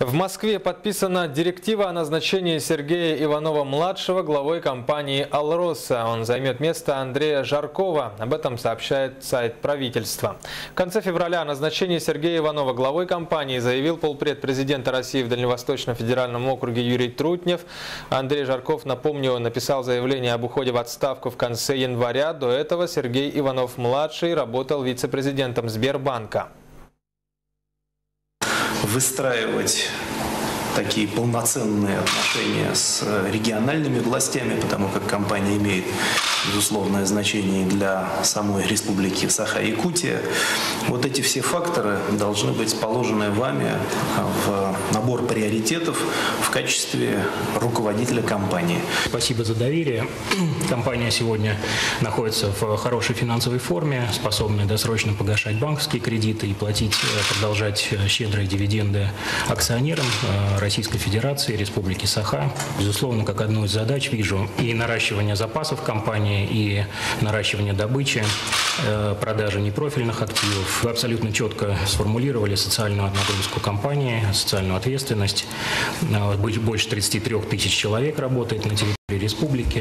В Москве подписана директива о назначении Сергея Иванова-младшего главой компании «Алроса». Он займет место Андрея Жаркова. Об этом сообщает сайт правительства. В конце февраля о назначении Сергея Иванова главой компании заявил полпред президента России в Дальневосточном федеральном округе Юрий Трутнев. Андрей Жарков, напомню, написал заявление об уходе в отставку в конце января. До этого Сергей Иванов-младший работал вице-президентом Сбербанка выстраивать такие полноценные отношения с региональными властями, потому как компания имеет безусловное значение для самой республики Саха-Якутия. Вот эти все факторы должны быть положены вами в набор приоритетов в качестве руководителя компании. Спасибо за доверие. Компания сегодня находится в хорошей финансовой форме, способная досрочно погашать банковские кредиты и платить, э, продолжать щедрые дивиденды акционерам э, Российской Федерации, Республики Саха. Безусловно, как одну из задач вижу и наращивание запасов компании, и наращивание добычи, э, продажи непрофильных активов. Вы абсолютно четко сформулировали социальную нагрузку компании, социальную ответственность. Больше 33 тысяч человек работает на территории республики.